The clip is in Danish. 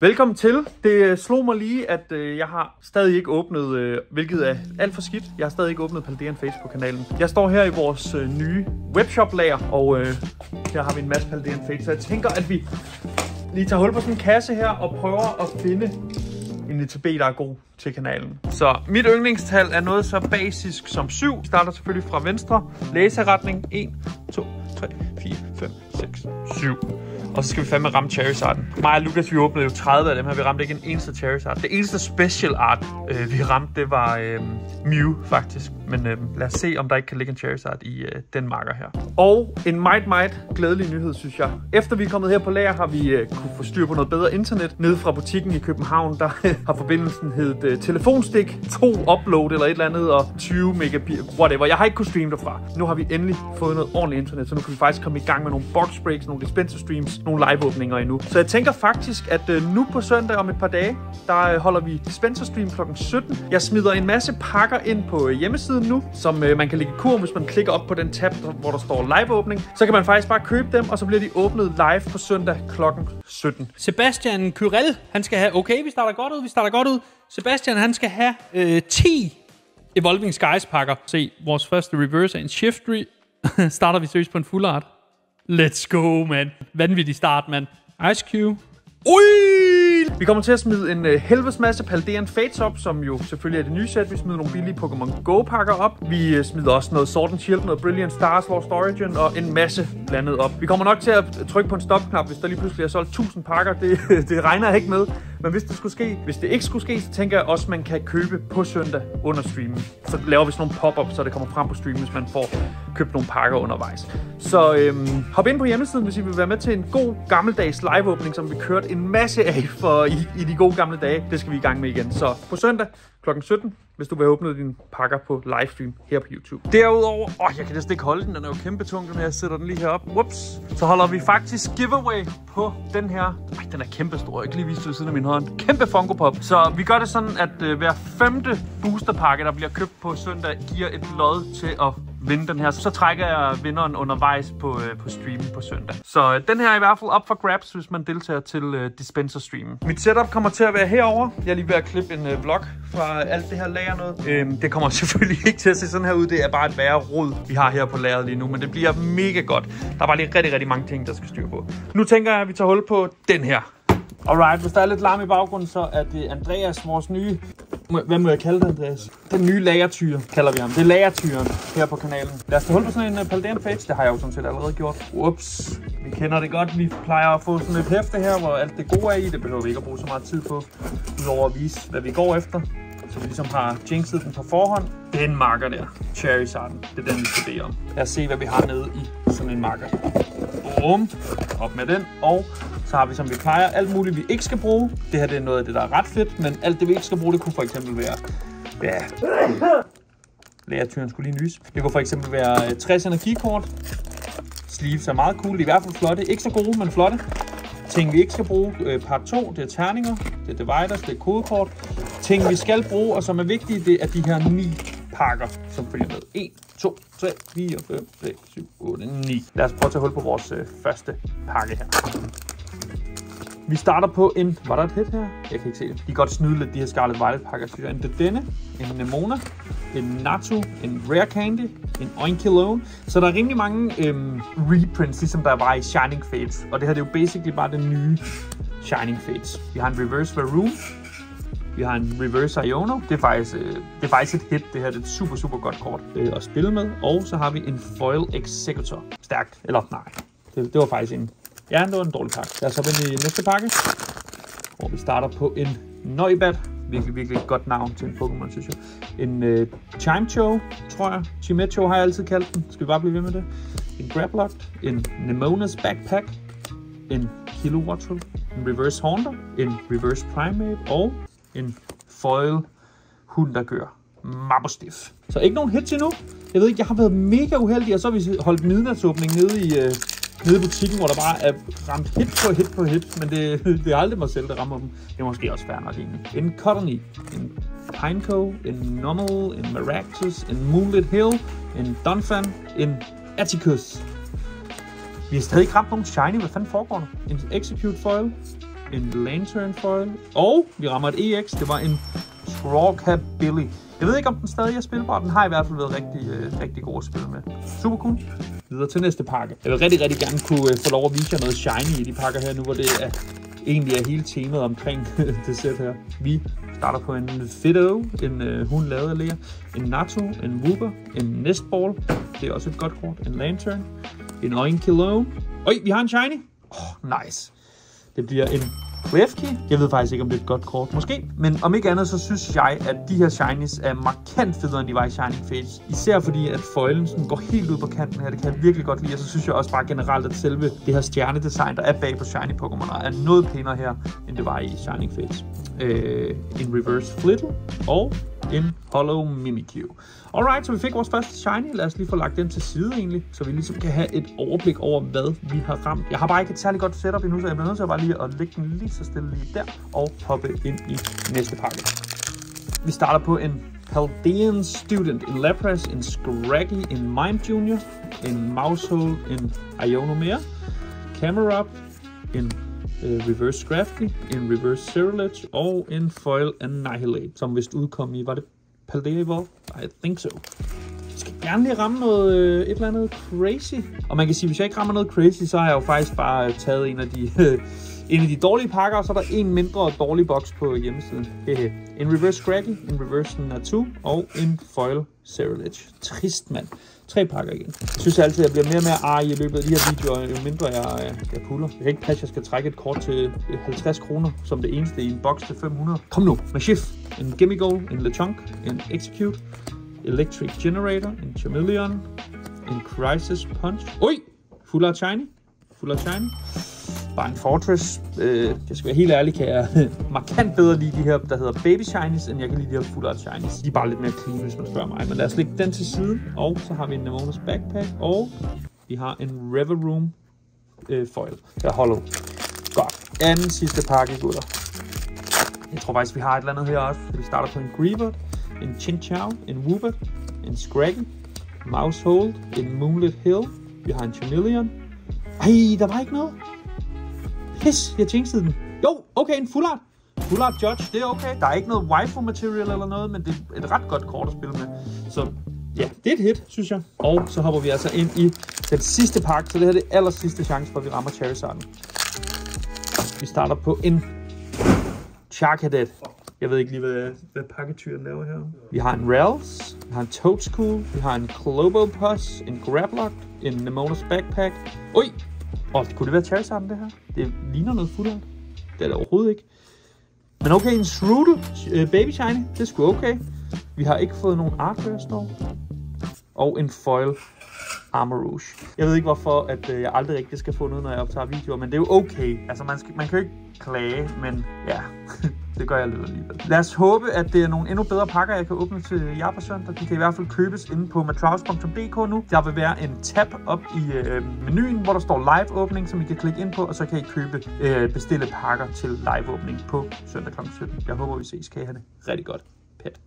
Velkommen til. Det øh, slog mig lige, at øh, jeg har stadig ikke åbnet, øh, hvilket er alt for skidt. Jeg har stadig ikke åbnet Paldean Facebook-kanalen. Jeg står her i vores øh, nye webshop-lager, og øh, her har vi en masse Paldean Face. Så jeg tænker, at vi lige tager hul på sådan en kasse her og prøver at finde en ETB, der er god til kanalen. Så mit yndlingstal er noget så basisk som 7. Vi starter selvfølgelig fra venstre. Læseretning 1, 2, 3, 4, 5, 6, 7. Og så skal vi fandme ramme Charizard'en. Mig og Lukas, vi åbnede jo 30 af dem her. Vi ramte ikke en eneste Cherry Charizard. Det eneste special art, øh, vi ramte, det var øh, Mew, faktisk. Men øh, lad os se, om der ikke kan ligge en Cherry Charizard i øh, den marker her. Og en meget, meget glædelig nyhed, synes jeg. Efter vi er kommet her på lager, har vi øh, kunne få styr på noget bedre internet. Nede fra butikken i København, der øh, har forbindelsen heddet øh, telefonstik, 2 upload eller et eller andet, og 20 megabit, whatever. Jeg har ikke kunnet streame derfra. Nu har vi endelig fået noget ordentligt internet, så nu kan vi faktisk komme i gang med nogle box breaks, nogle dispenser streams, nogle liveåbninger endnu. Så jeg tænker faktisk, at øh, nu på søndag om et par dage, der øh, holder vi dispenser stream kl. 17. Jeg smider en masse pakker ind på øh, hjemmesiden nu, som øh, man kan lægge i kur, hvis man klikker op på den tab, hvor der står live-åbning. Så kan man faktisk bare købe dem, og så bliver de åbnet live på søndag kl. 17. Sebastian Kyrell, han skal have... Okay, vi starter godt ud, vi starter godt ud. Sebastian, han skal have øh, 10 Evolving Skies pakker. Se, vores første reverse er en shift re- Starter vi seriøst på en full art? Let's go, man. Vanvittig start, man. Ice Cube. Ui! Vi kommer til at smide en øh, helvedes masse Paldean Fates op, som jo selvfølgelig er det nye sæt. Vi smider nogle billige Pokémon Go-pakker op. Vi øh, smider også noget Sword and Shield, noget Brilliant Stars, Lost Origin og en masse blandet op. Vi kommer nok til at trykke på en stopknap, hvis der lige pludselig er solgt 1000 pakker. Det, det regner jeg ikke med. Men hvis det skulle ske, hvis det ikke skulle ske, så tænker jeg også, at man kan købe på søndag under streamen. Så laver vi sådan nogle pop-up, så det kommer frem på streamen, hvis man får købt nogle pakker undervejs. Så øhm, hop ind på hjemmesiden, hvis I vil være med til en god gammeldags liveåbning, som vi kørte en masse af for i, i de gode gamle dage. Det skal vi i gang med igen. Så på søndag kl. 17, hvis du vil have åbnet dine pakker på livestream her på YouTube. Derudover, åh, jeg kan næsten ikke holde den, den er jo kæmpe tung, den her. Jeg sætter den lige herop. Whoops. Så holder vi faktisk giveaway på den her. Ej, den er kæmpe stor. Jeg kan lige vise det ved siden af min hånd. Kæmpe Funko Pop. Så vi gør det sådan, at øh, hver femte boosterpakke, der bliver købt på søndag, giver et lod til at vinde den her. Så trækker jeg vinderen undervejs på, øh, på streamen på søndag. Så øh, den her er i hvert fald op for grabs, hvis man deltager til øh, dispenser streamen. Mit setup kommer til at være herover. Jeg er lige ved at klippe en øh, vlog fra alt det her lager noget. Øhm, det kommer selvfølgelig ikke til at se sådan her ud. Det er bare et værre rod, vi har her på lageret lige nu. Men det bliver mega godt. Der er bare lige rigtig, rigtig mange ting, der skal styre på. Nu tænker jeg, at vi tager hul på den her. Alright, hvis der er lidt larm i baggrunden, så er det Andreas, vores nye... Hvad må jeg kalde det, Andreas? Den nye lagertyre, kalder vi ham. Det er lagertyren her på kanalen. Lad os tage hul på sådan en øh, uh, Paldean Page. Det har jeg jo sådan set allerede gjort. Ups. Vi kender det godt. Vi plejer at få sådan et hæfte her, hvor alt det gode er i. Det behøver vi ikke at bruge så meget tid på. Udover at vise, hvad vi går efter. Så vi ligesom har jinxet den på forhånd. Den marker der. Cherry Sarden. Det er den, vi skal bede om. Lad os se, hvad vi har nede i sådan en marker. Bum. Op med den. Og så har vi, som vi plejer, alt muligt, vi ikke skal bruge. Det her det er noget af det, der er ret fedt, men alt det, vi ikke skal bruge, det kunne for eksempel være... Ja, Lærertyren skulle lige nys. Det kunne for eksempel være øh, 60 energikort. Sleeves er meget cool, de er i hvert fald flotte. Ikke så gode, men flotte. Ting vi ikke skal bruge, øh, part 2, det er terninger, det er dividers, det er kodekort. Ting vi skal bruge, og som er vigtige, det er de her ni pakker, som følger med. 1, 2, 3, 4, 5, 6, 7, 8, 9. Lad os prøve at tage hul på vores øh, første pakke her. Vi starter på en... Var der et hit her? Jeg kan ikke se det. De kan godt snyde lidt, de her Scarlet Violet pakker, synes jeg. En denne, en Nemona, en Natu, en Rare Candy, en Oinkilone. Så der er rimelig mange øhm, reprints, ligesom der var i Shining Fates. Og det her det er jo basically bare den nye Shining Fates. Vi har en Reverse Varum, Vi har en Reverse Iono. Det er faktisk, øh, det er faktisk et hit. Det her det er et super, super godt kort øh, at spille med. Og så har vi en Foil Executor. Stærkt. Eller nej. Det, det var faktisk en Ja, det var en dårlig pakke. Lad os hoppe ind i næste pakke. Hvor vi starter på en Noibat. Virkelig, virkelig godt navn til en Pokémon, synes jeg. En øh, Chimecho, tror jeg. Chimecho har jeg altid kaldt den. Skal vi bare blive ved med det? En Grablock. En Nemonas Backpack. En Kilowattle, En Reverse Haunter. En Reverse Primate. Og en Foil hund, der gør Så ikke nogen hits endnu. Jeg ved ikke, jeg har været mega uheldig, og så har vi holdt midnatsåbning nede i, øh, nede i butikken, hvor der bare er ramt hit på hit på hit, men det, det er aldrig mig selv, der rammer dem. Det er måske også fair nok egentlig. En Cottony, en Pineco, en Normal, en Maractus, en Moonlit Hill, en Dunfan, en Atticus. Vi har stadig ikke ramt nogen shiny. Hvad fanden foregår der? En Execute Foil, en Lantern Foil, og vi rammer et EX, det var en Strawcabilly. Jeg ved ikke, om den stadig er spilbar, den har i hvert fald været rigtig, øh, rigtig god at spille med. Super cool. Videre til næste pakke. Jeg vil rigtig, rigtig gerne kunne øh, få lov at vise jer noget shiny i de pakker her, nu hvor det er, egentlig er hele temaet omkring det sæt her. Vi starter på en Fido, en øh, hund lavet af ler, en Natto, en Wooper, en Nestball, det er også et godt kort, en Lantern, en Oinkilone. Øj, vi har en shiny. Oh, nice. Det bliver en Klefki. Jeg ved faktisk ikke, om det er et godt kort. Måske. Men om ikke andet, så synes jeg, at de her shinies er markant federe, end de var i Shining Fates. Især fordi, at foilen sådan går helt ud på kanten her. Det kan jeg virkelig godt lide. Og så synes jeg også bare generelt, at selve det her stjernedesign, der er bag på Shiny Pokémon, er noget pænere her, end det var i Shining Fates. Øh, en Reverse Flittle og en Hollow Mimikyu. Alright, så vi fik vores første shiny. Lad os lige få lagt den til side egentlig, så vi ligesom kan have et overblik over, hvad vi har ramt. Jeg har bare ikke et særligt godt setup endnu, så jeg bliver nødt til at bare lige at lægge den lige så stille lige der, og hoppe ind i næste pakke. Vi starter på en Paldean Student, en Lapras, en Scraggy, en Mime Junior, en Mousehole, en Ionomere, Up, en uh, Reverse Scrafty, en Reverse Serilage og en Foil Annihilate, som vist udkom i, var det Paldea Evolve? I think so. Jeg skal gerne lige ramme noget, øh, et eller andet crazy. Og man kan sige, hvis jeg ikke rammer noget crazy, så har jeg jo faktisk bare øh, taget en af de, en af de dårlige pakker, og så er der en mindre dårlig boks på hjemmesiden. en Reverse Scraggy, en Reverse Natu og en Foil Serilage. Trist, mand. Tre pakker igen. Jeg synes altid, at jeg bliver mere og mere arg i løbet af de her videoer, jo mindre jeg, jeg puller. Jeg kan ikke passe, at jeg skal trække et kort til 50 kroner, som det eneste i en boks til 500. Kom nu, med shift. En Gimme Goal, en LeChonk, en Execute, Electric Generator, en Chameleon, en Crisis Punch. Ui! Full Art Shiny. Full Art Shiny bare en Fortress. Øh, jeg skal være helt ærlig, kan jeg markant bedre lide de her, der hedder Baby Shinies, end jeg kan lide de her Full Art Shinies. De er bare lidt mere clean, hvis man spørger mig. Men lad os lægge den til side. Og så har vi en Nemonas Backpack, og vi har en Rever Room øh, foil. Der er hollow. Godt. Anden sidste pakke, gutter. Jeg tror faktisk, vi har et eller andet her også. Vi starter på en Greavard, en Chinchou, en Woobat, en Scraggy, Mousehold, en Moonlit Hill. Vi har en Chameleon. Ej, der var ikke noget. Pis, jeg jinxede den. Jo, okay, en fullart. Fullart judge, det er okay. Der er ikke noget waifu material eller noget, men det er et ret godt kort at spille med. Så ja, det er et hit, synes jeg. Og så hopper vi altså ind i den sidste pakke, så det her er det aller sidste chance for, at vi rammer Charizard'en. Vi starter på en Charcadet. Jeg ved ikke lige, hvad, hvad pakketyren laver her. Vi har en Rels, vi har en Toadscool, vi har en Clobopus, en Grablock, en Nemonas Backpack. Oj, og kunne det være sammen det her? Det ligner noget fuldt. Det er det overhovedet ikke. Men okay, en Shrootle uh, øh, Baby Shiny, det er sgu okay. Vi har ikke fået nogen Artburst dog. Og en Foil Armor Rouge. Jeg ved ikke, hvorfor at, uh, jeg aldrig rigtig skal få noget, når jeg optager videoer, men det er jo okay. Altså, man, skal, man kan jo ikke klage, men ja, det gør jeg lidt alligevel. Lad os håbe, at det er nogle endnu bedre pakker, jeg kan åbne til jer på søndag. De kan i hvert fald købes inde på matraus.dk nu. Der vil være en tab op i øh, menuen, hvor der står live-åbning, som I kan klikke ind på, og så kan I købe øh, bestille pakker til live-åbning på søndag kl. 17. Jeg håber, vi ses. Kan I have det rigtig godt. Pet.